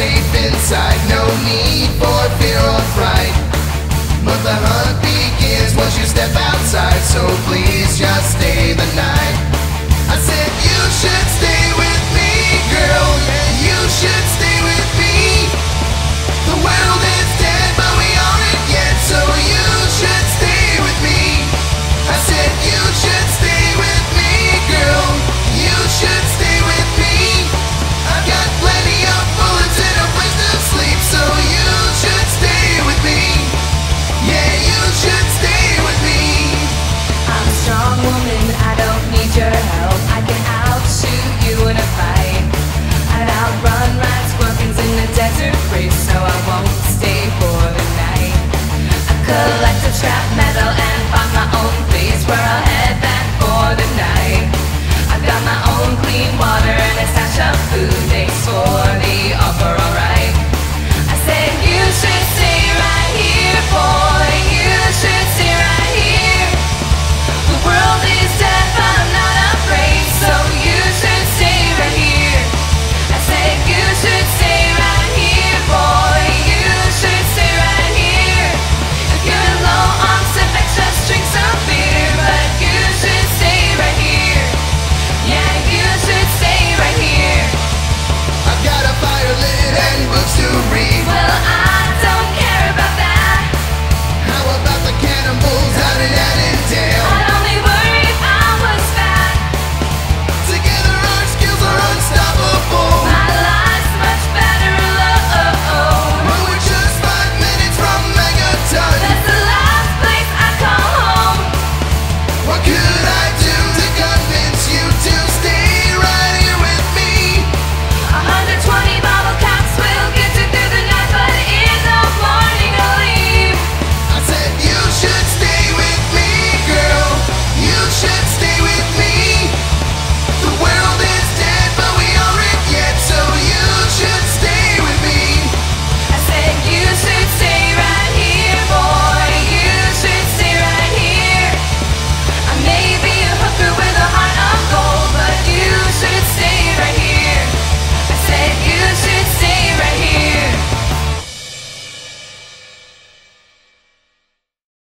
safe inside, no need for fear or fright. But the hunt begins once you step outside, so please just stay the night. I said you. I can outshoot you in a fight. And I'll run my squawkins in the desert So I won't stay for the night.